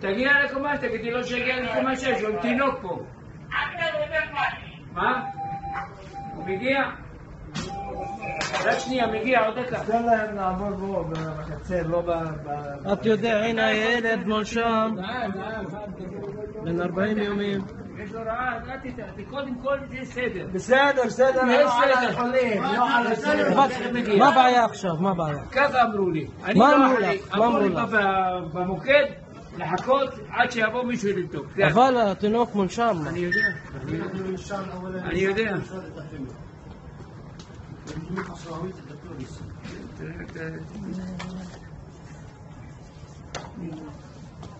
Tagina recomaște, că te loci chiar recomaște, și un tinocco. Asta nu te faci. Ma? Cum e רק שנייה, מגיע, עוד דקה. תן להם לעבור בו בקצה, לא ב... אתה יודע, הנה הילד מונשם, בן 40 יומים. יש לו רעב, אל תתערבי, קודם כל זה סדר. בסדר, בסדר, יש לא על. החולים, לא על הסדר. מה הבעיה עכשיו? מה הבעיה? ככה אמרו לי. מה לא אמרו. לך? מה אמרו לי לך? במוקד לחכות עד שיבוא מישהו לבדוק. אבל התינוק מונשם. אני יודע. אני יודע.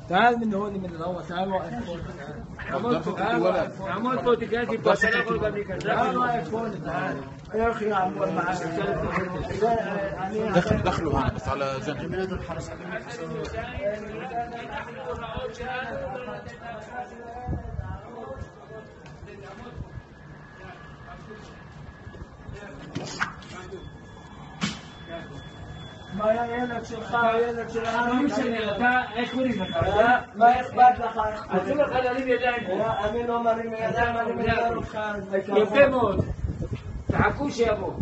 تعال من هون من الأول تعال واقف هون عمود بودكاستي بطلع غرب تعال واقف هون تعال. يا أخي يا عمود معك دخل دخلوا هون بس على جنب الحرس ما يا الخاء يلكش يا مش لا اخوري لا ما اخبات لك اعتبر خلالين يدين يا امين يا من يا من يا يبقى موت تعكوش يا ابو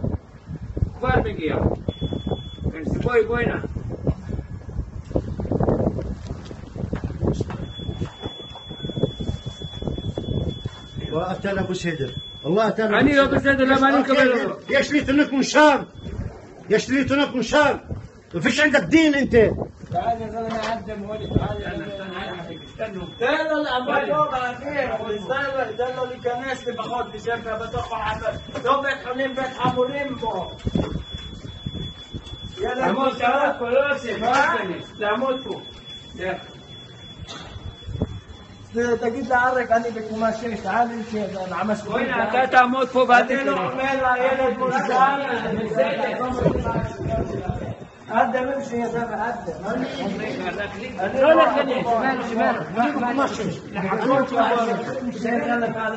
كبار بقيا كان سبوي بوينا وقتنا أبو سيدر. والله تعالى أنا أبو سيدر. لما نكمل يا شريت لكم شام يا شريت لكم شام ما فيش عندك دين انت. تعال يا زلمه أقدم ولد تعال استنوا. يلا الاموال وضع خير والمستقبل يلا اللي كان ناس تبقى خد شافها بتقع لو موت تعال انت عمس وين فوق بعدين عمال يا ولد مش هذا ممشي يا سامي هذا